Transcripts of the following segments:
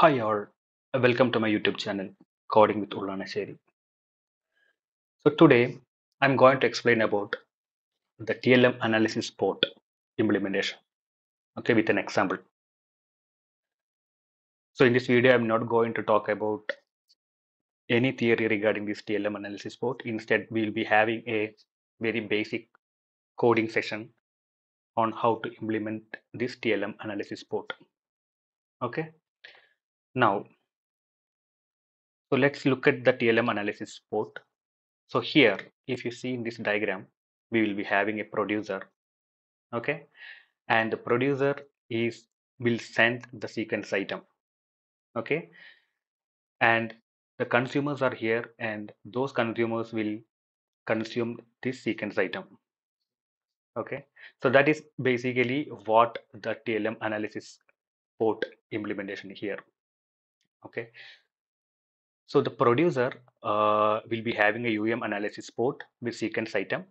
Hi all, welcome to my YouTube channel, Coding with Ullanasseri. So today I'm going to explain about the TLM analysis port implementation, okay, with an example. So in this video, I'm not going to talk about any theory regarding this TLM analysis port. Instead, we'll be having a very basic coding session on how to implement this TLM analysis port. Okay. Now, so let's look at the TLM analysis port. So here, if you see in this diagram, we will be having a producer. Okay. And the producer is will send the sequence item. Okay. And the consumers are here and those consumers will consume this sequence item. Okay. So that is basically what the TLM analysis port implementation here. Okay. So the producer uh, will be having a UVM analysis port with sequence item,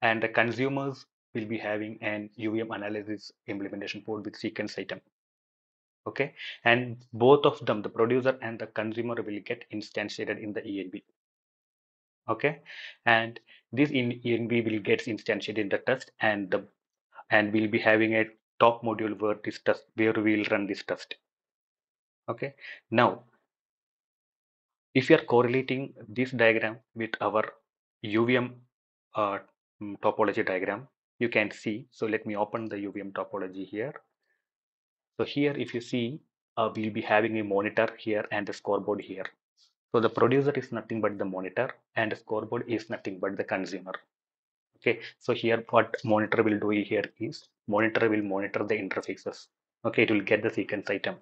and the consumers will be having an UVM analysis implementation port with sequence item. Okay, and both of them, the producer and the consumer, will get instantiated in the ENV. Okay, and this in ENV will get instantiated in the test, and the and we'll be having a top module where this test where we'll run this test. Okay, now if you are correlating this diagram with our UVM uh, mm, topology diagram, you can see. So let me open the UVM topology here. So here, if you see, uh, we'll be having a monitor here and a scoreboard here. So the producer is nothing but the monitor and the scoreboard is nothing but the consumer. Okay, so here what monitor will do here is monitor will monitor the interfaces. Okay, it will get the sequence item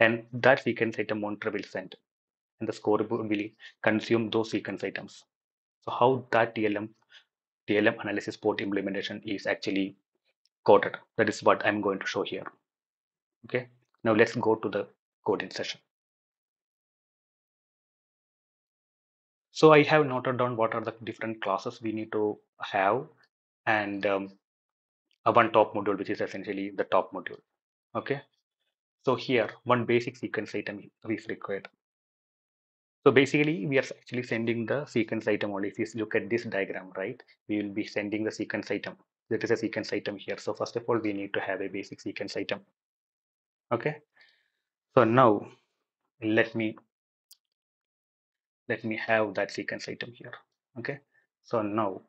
and that sequence item monitor will send and the scoreboard will consume those sequence items. So how that TLM TLM analysis port implementation is actually coded. That is what I'm going to show here. Okay, now let's go to the coding session. So I have noted down what are the different classes we need to have and um, a one top module, which is essentially the top module. Okay, so here one basic sequence item is required. So basically, we are actually sending the sequence item only. If you look at this diagram, right, we will be sending the sequence item. That is a sequence item here. So first of all, we need to have a basic sequence item. Okay. So now let me let me have that sequence item here. Okay. So now,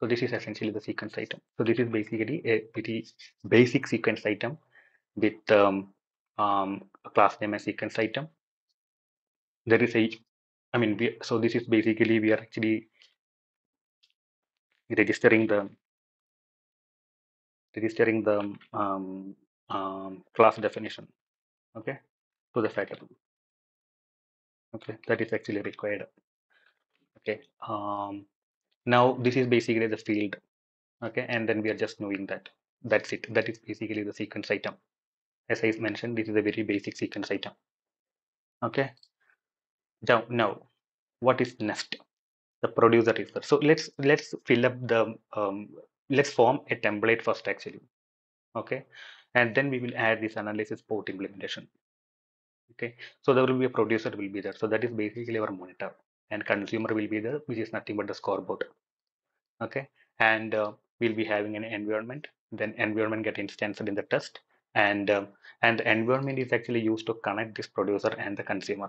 so this is essentially the sequence item. So this is basically a pretty basic sequence item with um, um, a class name as sequence item. There is a, I mean, we, so this is basically we are actually registering the registering the um, um, class definition. Okay? To the variable okay? That is actually required. Okay? Um, now this is basically the field okay? And then we are just knowing that. That's it. That is basically the sequence item. As I mentioned this is a very basic sequence item okay? Now now what is next? The producer is there. So let's let's fill up the um, let's form a template first actually okay? And then we will add this analysis port implementation okay? So there will be a producer will be there. So that is basically our monitor and consumer will be there which is nothing but the scoreboard. Okay? And uh, we'll be having an environment then environment get instanced in the test and um, and the environment is actually used to connect this producer and the consumer.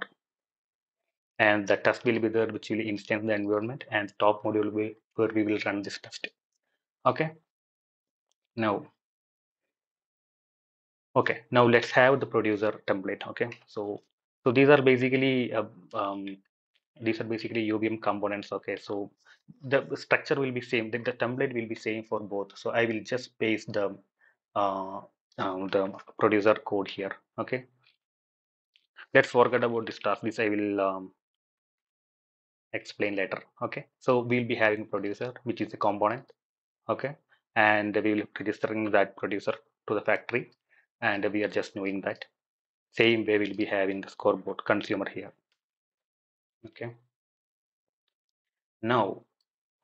And the test will be there which will instance the environment and top module will where we will run this test. Okay? Now okay now let's have the producer template okay? So so these are basically uh, um, these are basically UVM components okay? So the structure will be same the, the template will be same for both. So I will just paste the uh, um, the producer code here okay? Let's forget about this task this I will um, explain later okay? So we'll be having producer which is a component okay? And we will registering that producer to the factory and we are just knowing that. Same way we'll be having the scoreboard consumer here okay now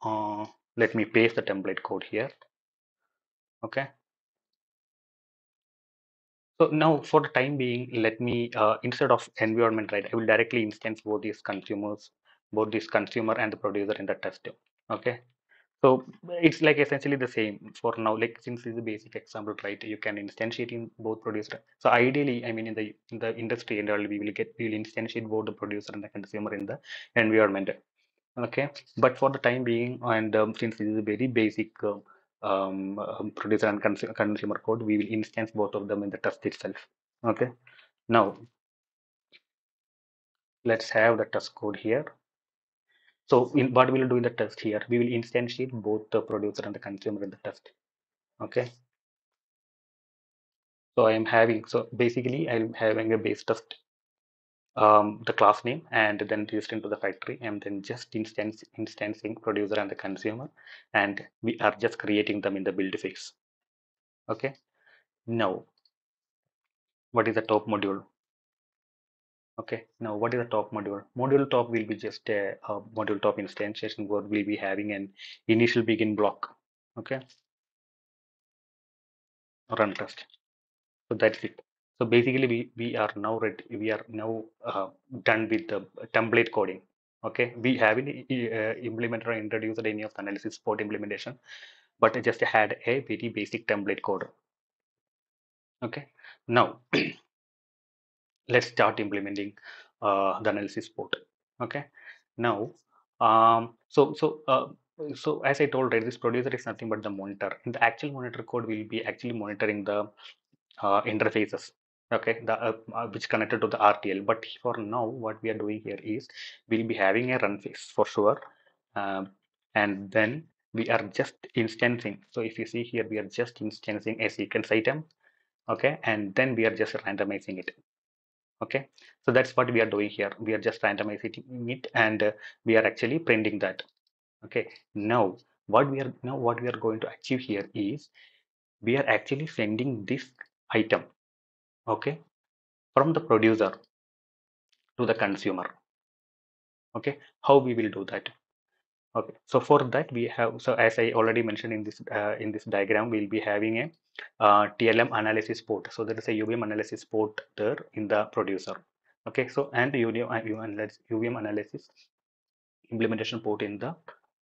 uh, let me paste the template code here okay So now for the time being, let me, uh, instead of environment, right, I will directly instance both these consumers, both this consumer and the producer in the test. Okay. So it's like essentially the same for now. Like since is a basic example, right? You can instantiate in both producer. So ideally, I mean, in the in the industry, and we will get we will instantiate both the producer and the consumer in the environment. Okay, but for the time being, and um, since this is a very basic uh, um, um, producer and cons consumer code, we will instance both of them in the test itself. Okay, now let's have the test code here. So in what we'll do in the test here, we will instantiate both the producer and the consumer in the test. Okay. So I am having, so basically I'm having a base test, um, the class name and then just into the factory and then just instance instancing producer and the consumer and we are just creating them in the build phase. Okay. Now, what is the top module? Okay, now what is the top module? Module top will be just a, a module top instantiation where we'll be having an initial begin block. Okay, run test. So that's it. So basically, we, we are now ready. We are now uh, done with the template coding. Okay, we haven't uh, implemented or introduced any of the analysis support implementation, but I just had a very basic template code. Okay, now let's start implementing uh, the analysis port okay? Now um, so so uh, so as i told right this producer is nothing but the monitor. And the actual monitor code will be actually monitoring the uh, interfaces okay? The uh, uh, which connected to the rtl but for now what we are doing here is we'll be having a run phase for sure um, and then we are just instancing. So if you see here we are just instancing a sequence item okay? And then we are just randomizing it okay? So that's what we are doing here. We are just randomizing it and uh, we are actually printing that. Okay? Now what we are now what we are going to achieve here is we are actually sending this item okay from the producer to the consumer. Okay? How we will do that okay so for that we have so as i already mentioned in this uh, in this diagram we'll be having a uh, TLM analysis port. So there is a UVM analysis port there in the producer. Okay, so and UVM, UVM analysis implementation port in the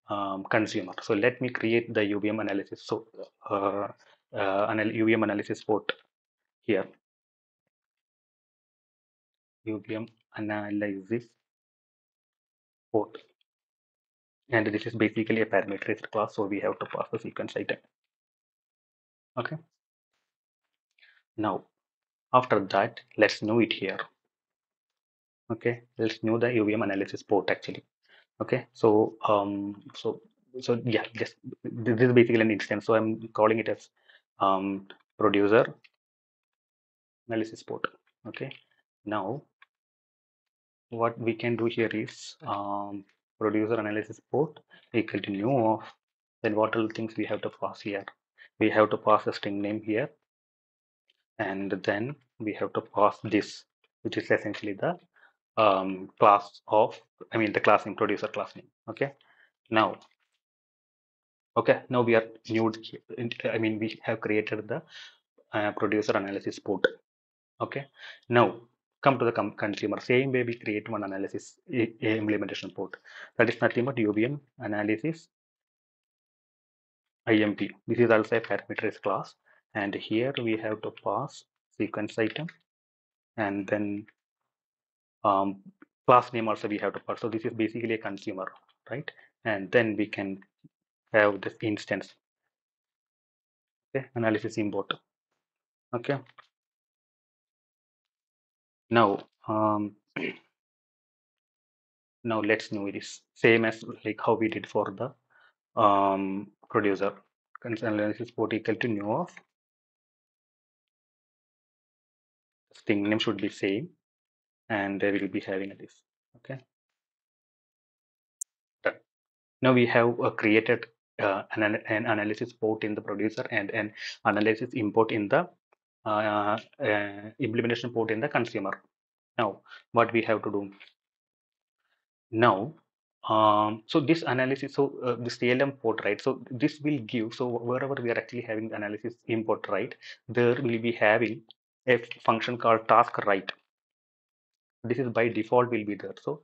um, consumer. So let me create the UVM analysis. So uh, uh, UVM analysis port here. UVM analysis port. And this is basically a parameterized class, so we have to pass the sequence item okay. Now after that let's know it here. Okay. Let's know the UVM analysis port actually. Okay. So um so so yeah just this is basically an instance. So i'm calling it as um producer analysis port. Okay. Now what we can do here is um producer analysis port equal to new of then what all things we have to pass here? We have to pass a string name here. And then we have to pass this which is essentially the um, class of I mean the class name producer class name. Okay? Now okay now we are new I mean we have created the uh, producer analysis port okay? Now come to the consumer same way we create one analysis implementation port that is nothing but UVM analysis IMP. This is also a parameterized class and here we have to pass sequence item and then um, class name also we have to pass. So this is basically a consumer, right? And then we can have this instance. Okay, analysis import. Okay. Now, um, now let's know this. Same as like how we did for the um, producer. Analysis port equal to new of string name should be same and they will be having this okay? Done. now we have uh, created uh, an, an, analysis port in the producer and an analysis import in the uh, implementation port in the consumer. Now what we have to do? Now um, so this analysis, so uh, this TLM port, right? So this will give, so wherever we are actually having the analysis import, right? There will be having a function called task write. This is by default will be there. So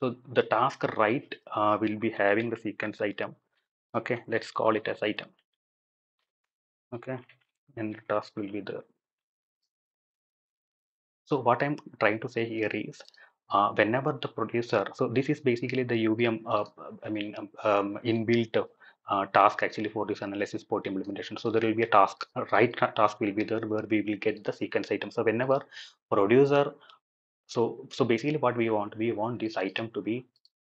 so the task write uh, will be having the sequence item. Okay let's call it as item. Okay and the task will be there. So what i'm trying to say here is uh, whenever the producer so this is basically the uvm uh, i mean um, um, inbuilt uh, task actually for this analysis port implementation. So there will be a task a write task will be there where we will get the sequence item. So whenever producer so so basically what we want we want this item to be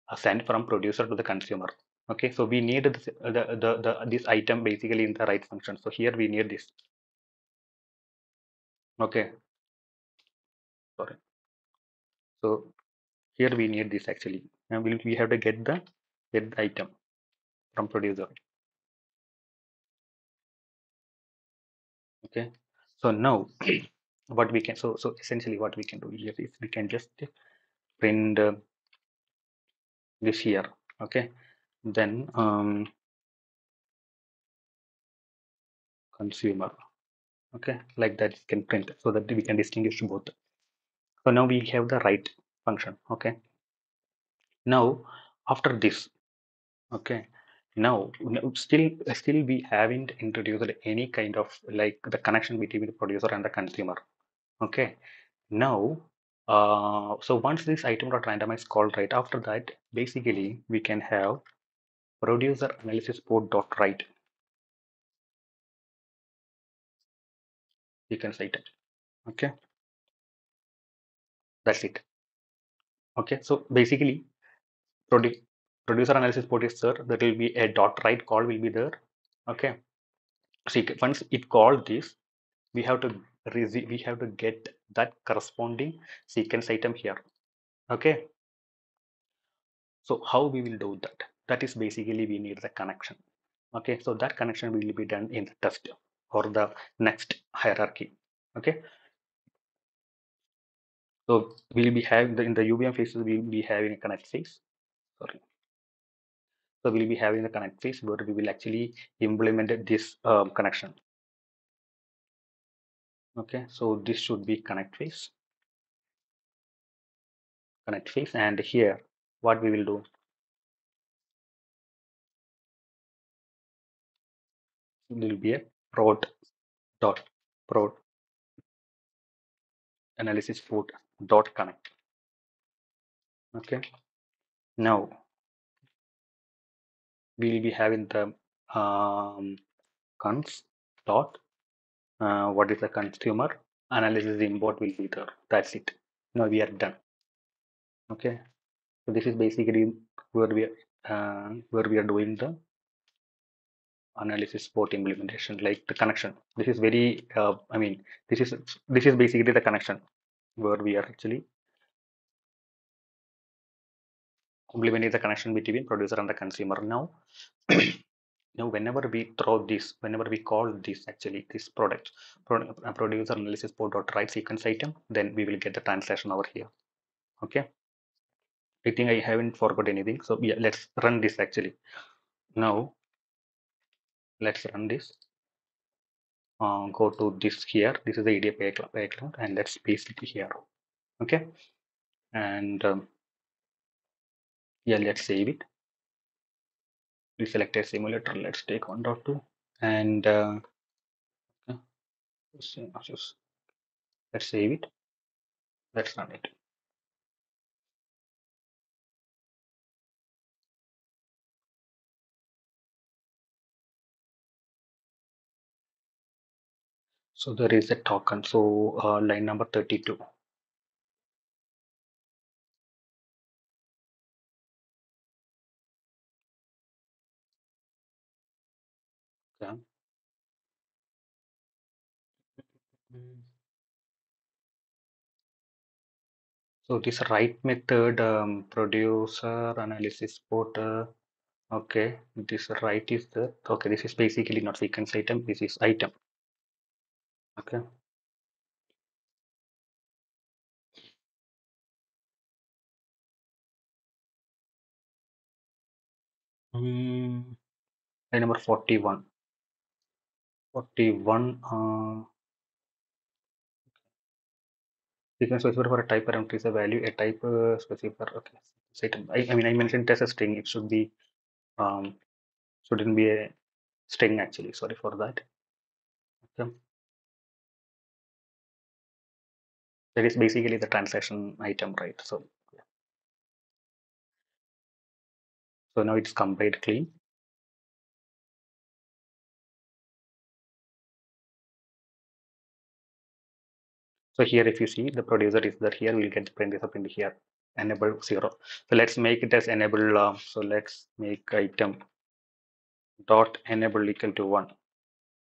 uh, sent from producer to the consumer. Okay so we need this, the, the the this item basically in the write function. So here we need this okay. Sorry so here we need this actually. And we, we have to get the get the item from producer. Okay. So now what we can so so essentially what we can do here is we can just print uh, this here. Okay. Then um consumer okay like that you can print so that we can distinguish both. So now we have the write function okay? Now after this okay? Now still still we haven't introduced any kind of like the connection between the producer and the consumer okay? Now uh so once this item dot random is called right after that basically we can have producer analysis port dot write sequence item okay? That's it. Okay? So basically produ- producer analysis is there. There will be a dot write call will be there. Okay? See once it called this we have to we have to get that corresponding sequence item here. Okay? So how we will do that? That is basically we need the connection. Okay? So that connection will be done in the test or the next hierarchy okay? So we'll be having the in the UVM phases we'll be having a connect phase. Sorry. So we'll be having the connect phase where we will actually implement this um, connection. Okay so this should be connect phase. Connect phase and here what we will do? Will be a prod dot prod analysis port dot connect. Okay. Now we will be having the um, cons dot uh, what is the consumer analysis import will be there. That's it. Now we are done. Okay. So this is basically where we are uh, where we are doing the analysis port implementation like the connection. This is very uh, i mean this is this is basically the connection where we are actually implementing the connection between producer and the consumer. Now now whenever we throw this whenever we call this actually this product pro- uh, producer analysis port dot write sequence item then we will get the translation over here. Okay? I think i haven't forgot anything. So yeah let's run this actually. Now let's run this. Uh, go to this here. This is the EDA account and let's paste it here. Okay? And um, yeah let's save it. We select a simulator. Let's take 1.2 and uh, let's save it. Let's run it so there is a token. So uh, line number 32 okay. Mm. so this write method um, producer analysis porter. Okay. This write is the okay this is basically not sequence item this is item okay. Mm, line number 41 41 uh, you can specify for a type parameter is a value a type uh, specifier okay so I, I mean i mentioned it as a string. It should be um shouldn't be a string actually. Sorry for that. Okay that is basically the transaction item right? So so now it's compiled clean. So here if you see the producer is there. Here we'll get the print this up in here. Enable zero. So let's make it as enable uh, so let's make item dot enable equal to one.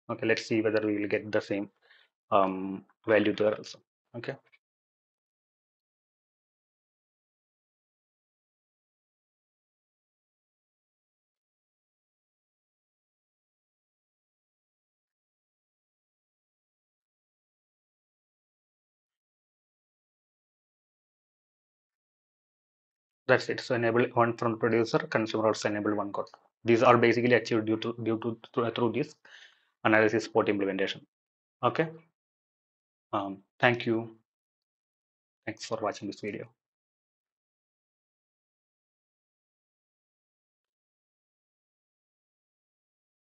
Okay let's see whether we will get the same um, value there also. Okay that's it. So enable one from producer consumer also enable one code. These are basically achieved due to due to through, through this analysis port implementation. Okay? Um, thank you. Thanks for watching this video